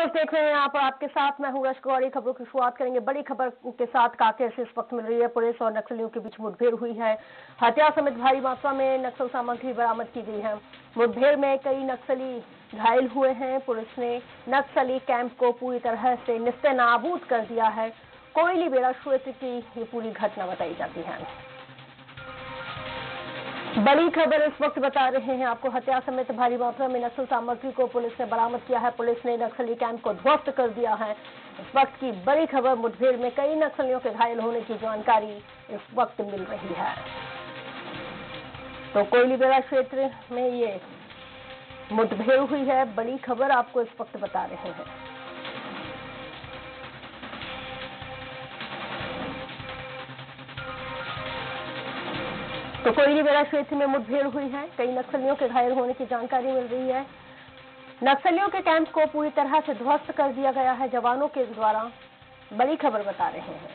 Express देख रहे हैं यहाँ पर आपके साथ मैं हूँ रश गौरी खबरों की शुरुआत करेंगे। बड़ी खबर के साथ कांकेर से इस वक्त मिल रही है। पुलिस और नक्सलियों के बीच मुठभेड़ हुई है। हत्या समेत भारी मात्रा में नक्सल सामग्री बरामद की गई है। मुठभेड़ में कई नक्सली घायल हुए हैं। पुलिस ने नक्सली कैंप को पूरी तरह से निस्ते नाबूद कर दिया है। कोयली बेड़ा क्षेत्र की ये पूरी घटना बताई जाती है। बड़ी खबर इस वक्त बता रहे हैं आपको, हत्या समेत भारी मात्रा में नक्सल सामग्री को पुलिस ने बरामद किया है। पुलिस ने नक्सली कैंप को ध्वस्त कर दिया है। इस वक्त की बड़ी खबर, मुठभेड़ में कई नक्सलियों के घायल होने की जानकारी इस वक्त मिल रही है। तो कोयलीबेड़ा क्षेत्र में ये मुठभेड़ हुई है। बड़ी खबर आपको इस वक्त बता रहे हैं। तो कोयलीबेड़ा क्षेत्र में मुठभेड़ हुई है, कई नक्सलियों के घायल होने की जानकारी मिल रही है। नक्सलियों के कैंप को पूरी तरह से ध्वस्त कर दिया गया है, जवानों के द्वारा। बड़ी खबर बता रहे हैं।